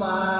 mar.